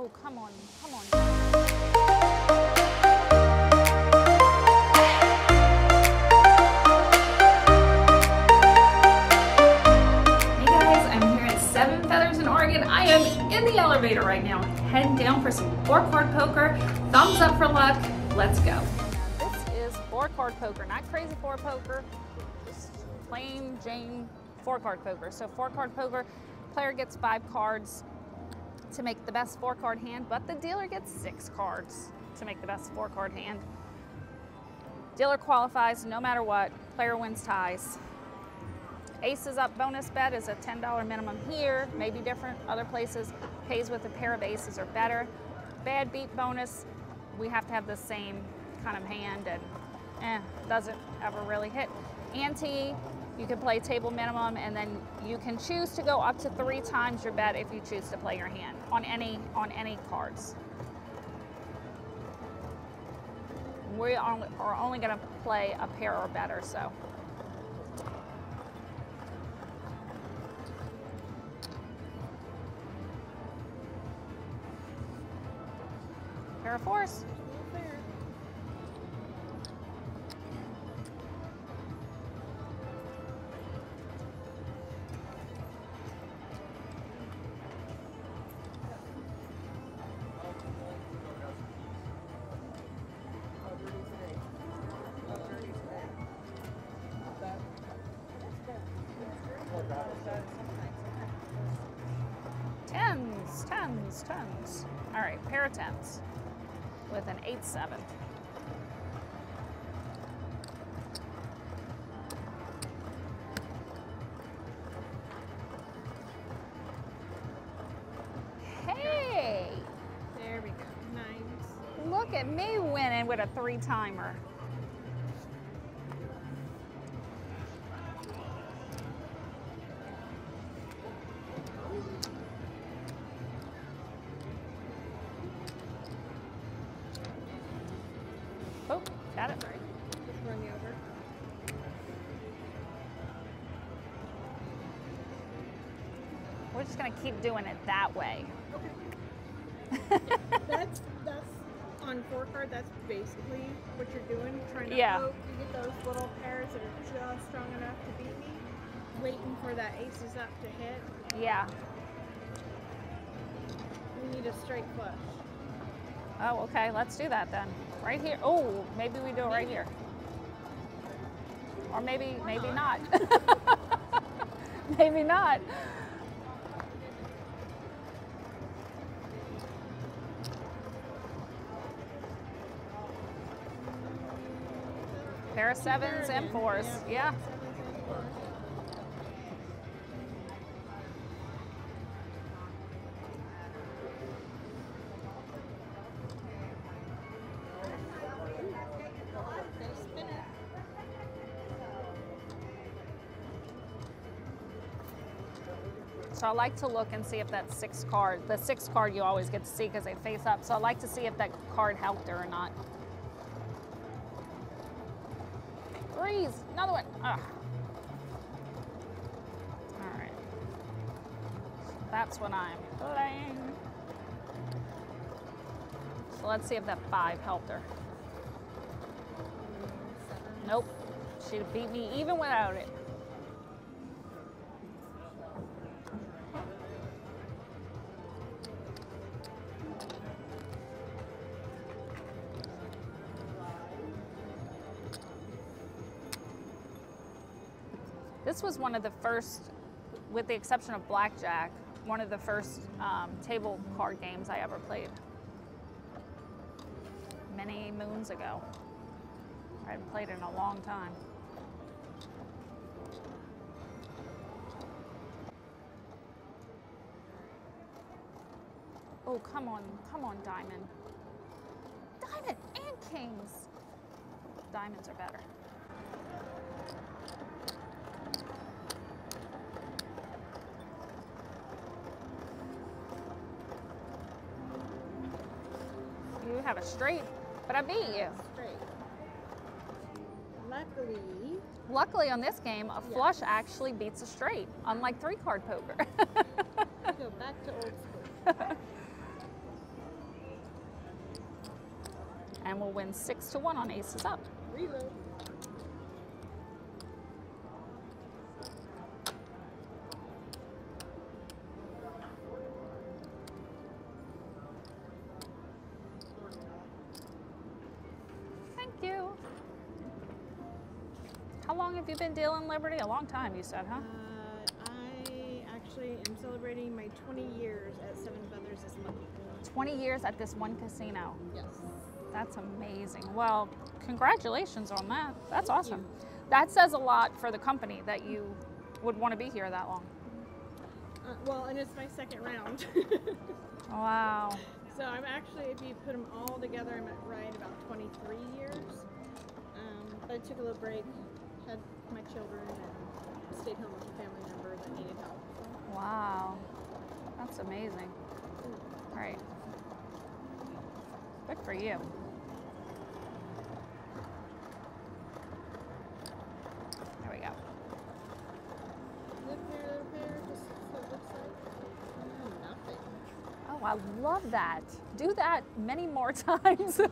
Oh, come on, come on. Hey guys, I'm here at Seven Feathers in Oregon. I am in the elevator right now, heading down for some four card poker. Thumbs up for luck. Let's go. This is four card poker, not crazy four poker, just plain Jane four card poker. So four card poker, player gets five cards to make the best four card hand, but the dealer gets six cards to make the best four card hand. Dealer qualifies no matter what, player wins ties. Aces up bonus bet is a $10 minimum here, maybe different other places. Pays with a pair of aces or better. Bad beat bonus, we have to have the same kind of hand and eh, doesn't ever really hit. Ante, you can play table minimum and then you can choose to go up to three times your bet if you choose to play your hand on any on any cards. We are only going to play a pair or better, so. Pair of fours. With an eight seven. Hey, There we go. Nice. look at me winning with a three We're just gonna keep doing it that way. That's that's on four card. That's basically what you're doing. Trying to Yeah. hope you get those little pairs that are just strong enough to beat me. Waiting for that aces up to hit. Yeah. We need a straight flush. Oh, okay. Let's do that then. Right here. Oh, maybe we do it right here. Or maybe, maybe not. maybe not. Pair of sevens and fours. Yeah. So I like to look and see if that six card, the six card you always get to see because they face up. So I like to see if that card helped her or not. Another one. Ah. Ugh. All right. That's what I'm playing. So let's see if that five helped her. Nope. She beat me even without it. This was one of the first, with the exception of blackjack, one of the first um, table card games I ever played. Many moons ago. I hadn't played in a long time. Oh, come on, come on, diamond. Diamond and kings. Diamonds are better. have a straight, but I beat you. Luckily. Luckily on this game, a flush actually beats a straight, unlike three card poker. go back to old school. and we'll win six to one on aces up. Reload. Liberty? A long time, you said, huh? Uh, I actually am celebrating my 20 years at Seven Feathers this month. 20 years at this one casino. Yes. That's amazing. Well, congratulations on that. That's awesome. That says a lot for the company that you would want to be here that long. Uh, well, and it's my second round. Wow. so I'm actually, if you put them all together, I'm at right about 23 years. Um, but I took a little break, had my children, and stayed home with a family member that needed help. Wow. That's amazing. All right. Good for you. There we go. Little pair, little pair, just so it looks like. Oh. Oh, I love that. Do that many more times. It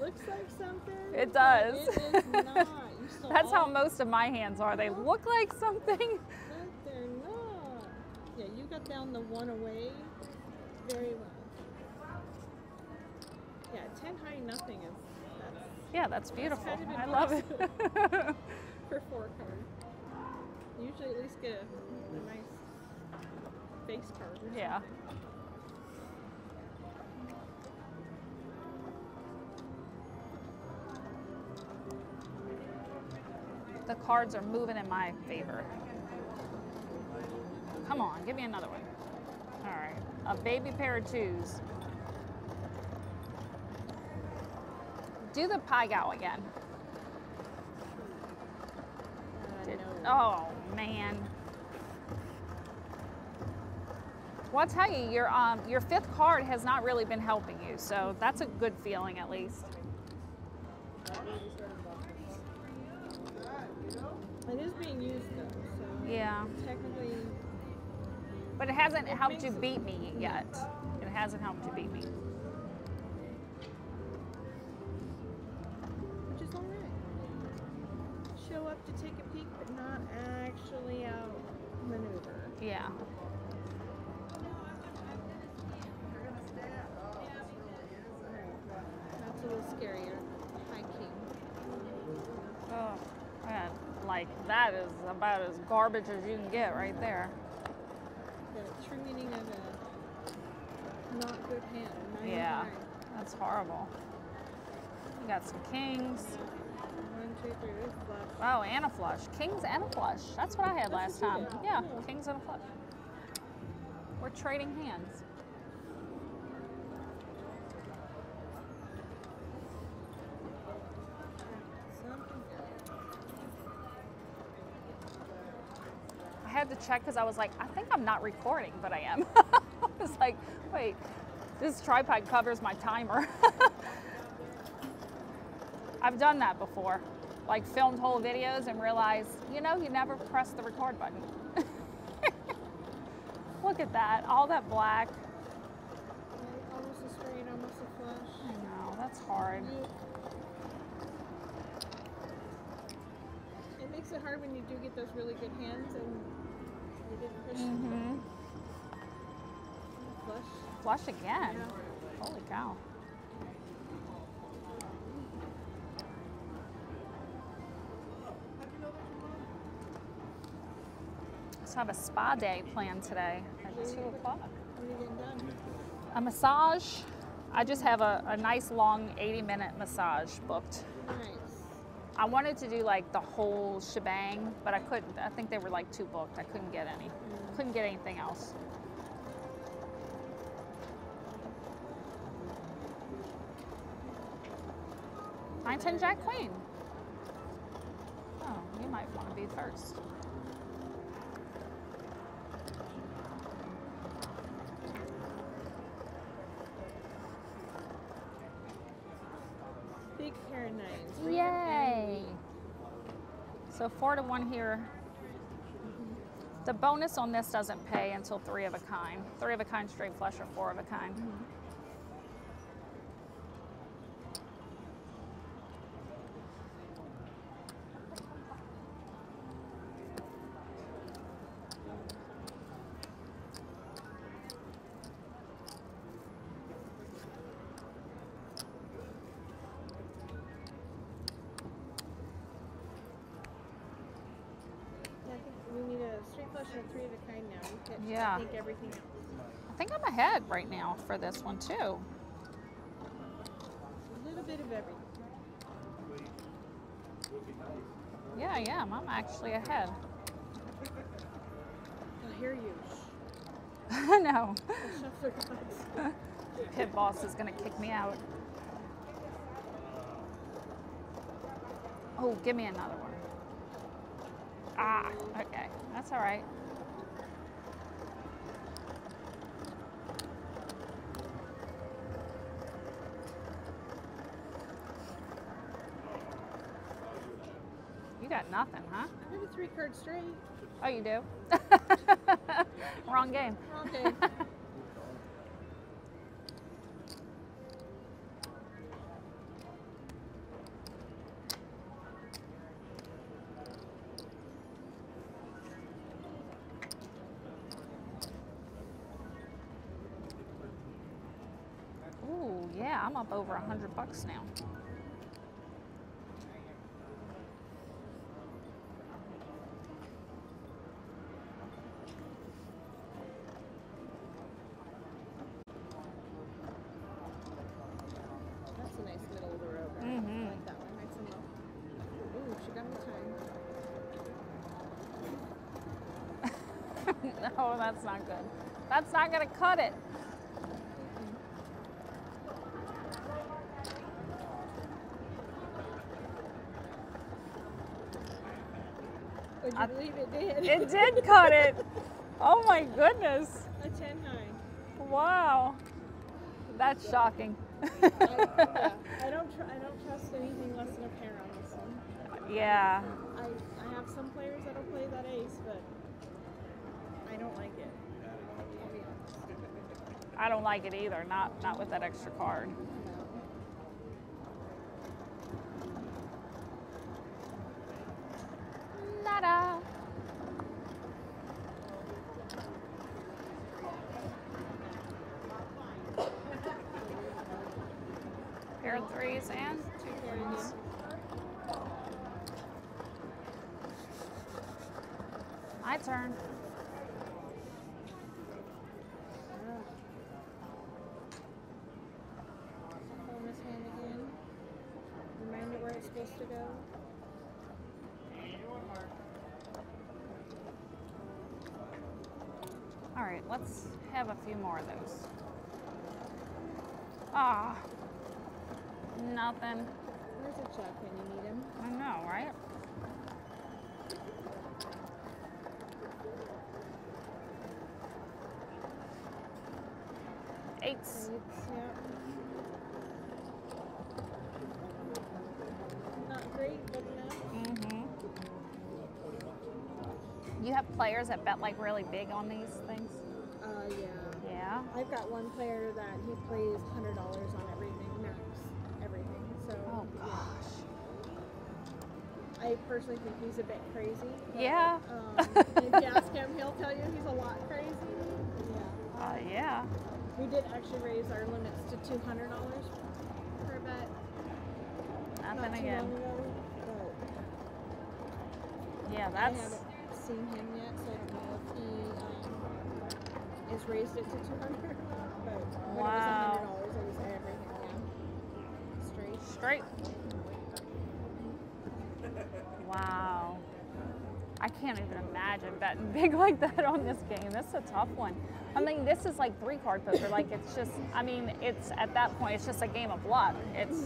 looks like something. It does. It is not. That's how most of my hands are. They look like something. But they're not. Yeah, you got down the one away very well. Yeah, 10 high nothing is that's Yeah, that's beautiful. kind of I love it. for four card. Usually at least get a, a nice face card. Or Yeah. something. The cards are moving in my favor. Come on, give me another one. All right, a baby pair of twos. Do the pai gow again. Did- oh man. Well, I'll tell you, your um, your fifth card has not really been helping you, so that's a good feeling at least. It is being used though, so Yeah, technically but it hasn't It helped you beat me yet. It hasn't helped you beat me. which is alright. Show up to take a peek but not actually out maneuver. Yeah. That is about as garbage as you can get right there. The true meaning of a not good hand. Nine Yeah, nine. that's horrible. You got some kings. One, two, three. Flush. Oh, and a flush. Kings and a flush. That's what I had That's last time. yeah. kings and a flush. We're trading hands. Something good. I had to check because I was like, I think I'm not recording, but I am. I was like, wait, this tripod covers my timer. I've done that before. Like filmed whole videos and realized, you know, you never press the record button. Look at that, all that black. Almost a straight, almost a flush. I know, that's hard. It makes it hard when you do get those really good hands and you didn't push hmm flush. Flush again. Yeah. Holy cow. So I have a spa day planned today at 2 o'clock. When are you getting done? A massage. I just have a, a nice long 80 minute massage booked. Nice. I wanted to do like the whole shebang, but I couldn't. I think they were like too booked. I couldn't get any. Couldn't get anything else. Nine, ten, jack, queen. Oh, you might want to be first. Big pair of nines. Yay! So four to one here. The bonus on this doesn't pay until three of a kind. Three of a kind straight flush or four of a kind. Mm-hmm. Yeah. I think, everything else. I think I'm ahead right now for this one too. A little bit of everything. Yeah, I am. I'm actually ahead. I hear you. no. Pit boss is gonna kick me out. Oh, give me another one. Ah, okay. That's all right. Got nothing, huh? I a three card straight. Oh, you do? Wrong game. Okay. Ooh, no, that's not good. That's not gonna cut it. Would you I- believe it did? It did cut it. Oh my goodness. a 10 high. Wow. That's shocking. I, yeah, I don't tr- I don't trust anything less than a pair on this one. yeah. I, I have some players that'll play that ace, but I don't like it. I'll be honest. I don't like it either. Not not with that extra card. Nada. Pair of threes and two threes. My turn. Bonus hand again. Remind me where it's supposed to go. All right, let's have a few more of those. Ah, nothing. Where's a check when you need him? I know, right? Eights. Eights, yeah. Not great, but enough. Mm-hmm. You have players that bet like really big on these things? Uh. I've got one player that he plays hundred dollars on everything, max everything. So Oh gosh. I personally think he's a bit crazy. but, Yeah. Um, if you ask him, he'll tell you he's a lot crazy. Yeah. Uh, yeah. We did actually raise our limits to two hundred dollars per bet. not Nothing too again. long ago, Yeah, but I haven't seen him yet, so I don't know if he um, has raised it to two hundred. But when Wow. it was hundred dollars, it was everything. Yeah. Straight. straight. Wow. I can't even imagine betting big like that on this game. This is a tough one. I mean, this is like three card poker. Like, it's just, I mean, it's at that point, it's just a game of luck. It's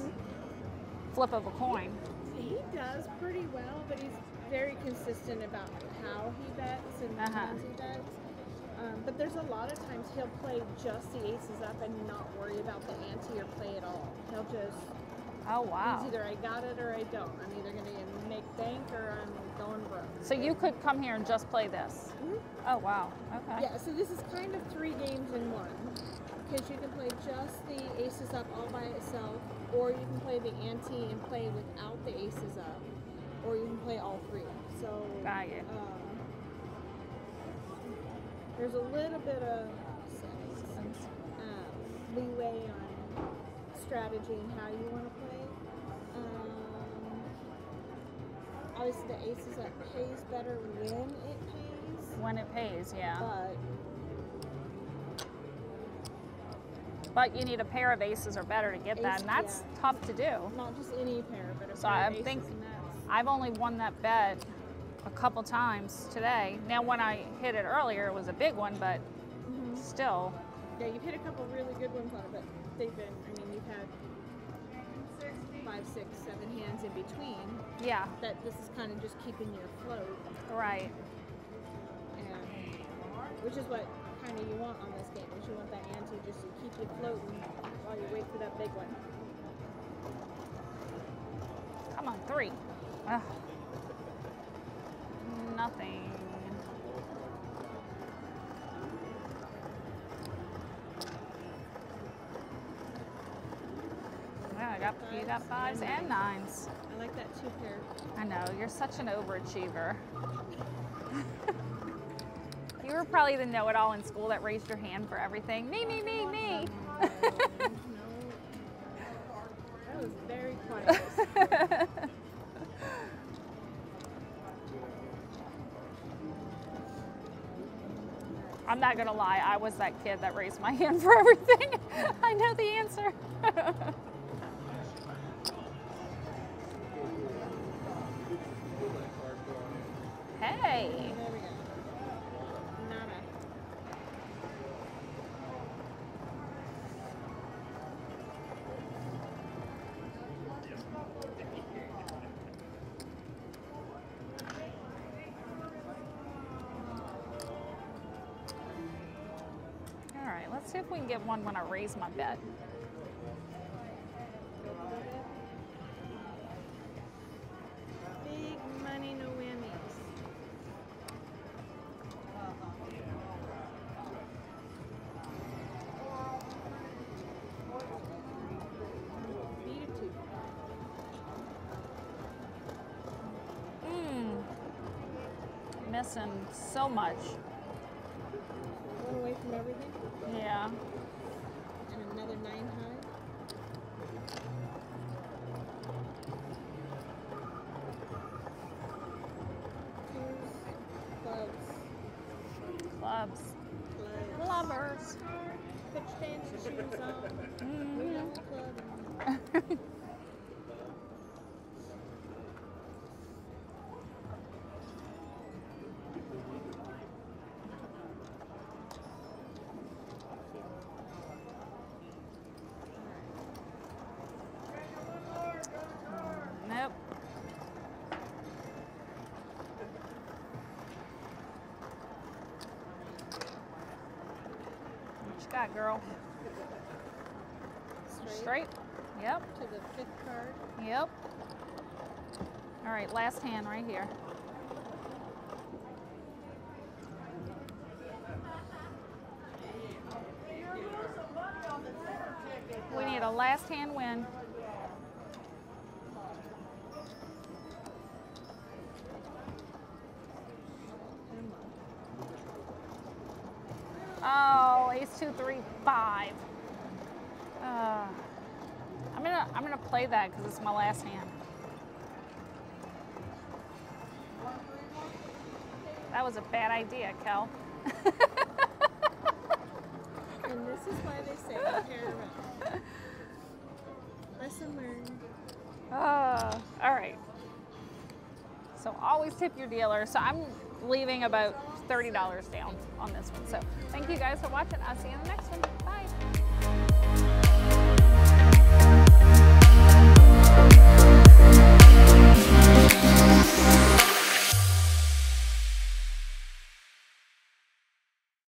flip of a coin. He does pretty well, but he's very consistent about how he bets and Uh-huh. when he bets. Um, but there's a lot of times he'll play just the aces up and not worry about the ante or play at all. He'll just, Oh, wow. it's either I got it or I don't. I'm either going to make bank or I'm going broke. So you could come here and just play this. Mhm. Oh, wow. Okay. Yeah, so this is kind of three games in one. Because you can play just the aces up all by itself, or you can play the ante and play without the aces up, or you can play all three. So Got you. um, there's a little bit of um, leeway on strategy and how you want to play. Um, obviously, the aces that pays better when it pays. When it pays, yeah. but But you need a pair of aces or better to get that, and that's yeah. tough to do. not just any pair, but a So pair I of aces think-. I've only won that bet a couple times today. Now, when I hit it earlier, it was a big one, but Mhm. still, Yeah, you've hit a couple really good ones on it, but they've been, I mean, you've had five, six, seven hands in between. yeah, That this is kind of just keeping you afloat, right. and which is what kind of you want on this game. Is you want that ante just to keep you floating while you wait for that big one. Come on, three. Ugh. Nothing. Yeah, I got you got fives and nines. I like that two pair. I know you're such an overachiever. you were probably the know-it-all in school that raised your hand for everything. Me, me, me, me. I'm not gonna lie, I was that kid that raised my hand for everything. I know the answer. we can get one when I raise my bet. Big money, no whammies. Beat it two. Mmm, missing so much. Clubs. clubs. Lovers. Put your dancing shoes on. Mhm. We What you got, girl? Straight, Straight? Yep, to the fifth card. yep. All right, last hand right here. We need a last hand win. Five. Uh, I'm gonna I'm gonna play that because it's my last hand. That was a bad idea, Kel. And this is why they say pair. Lesson learned. Uh, all right. So always tip your dealer. So I'm leaving about $30 down on this one. So thank you guys for watching. I'll see you in the next one.